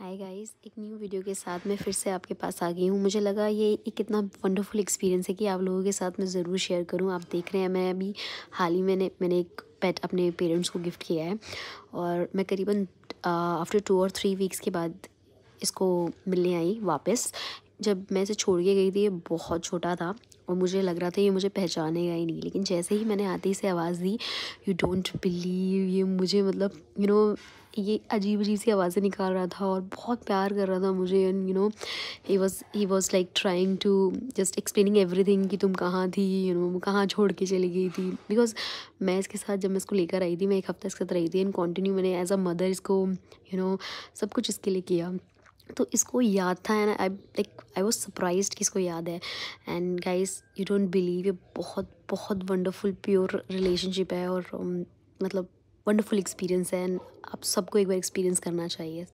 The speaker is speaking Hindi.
हाय गाइस एक न्यू वीडियो के साथ मैं फिर से आपके पास आ गई हूँ। मुझे लगा ये एक कितना वंडरफुल एक्सपीरियंस है कि आप लोगों के साथ मैं ज़रूर शेयर करूँ। आप देख रहे हैं, मैं अभी हाल ही मैंने मैंने एक पेट अपने पेरेंट्स को गिफ्ट किया है और मैं करीबन आफ्टर टू और थ्री वीक्स के बाद इसको मिलने आई वापस। जब मैं इसे छोड़ के गई थी ये बहुत छोटा था और मुझे लग रहा था ये मुझे पहचानेगा ही नहीं। लेकिन जैसे ही मैंने आते ही से आवाज़ दी यू डोंट बिलीव ये मुझे मतलब यू you नो know, ये अजीब अजीब सी आवाज़ें निकाल रहा था और बहुत प्यार कर रहा था मुझे and you know he was he was like trying to just explaining everything कि तुम कहाँ थी यू नो कहाँ छोड़ के चली गई थी। बिकॉज़ मैं इसके साथ जब मैं इसको लेकर आई थी मैं एक हफ़्ता इसके साथ रही थी एंड कॉन्टिन्यू मैंने एज अ मदर इसको यू you नो know, सब कुछ इसके लिए किया। तो इसको याद था and I like I was surprise कि इसको याद है। And guys you don't believe ये बहुत बहुत वंडरफुल प्योर रिलेशनशिप है और um, मतलब वंडरफुल एक्सपीरियंस है। एंड आप सबको एक बार एक्सपीरियंस करना चाहिए।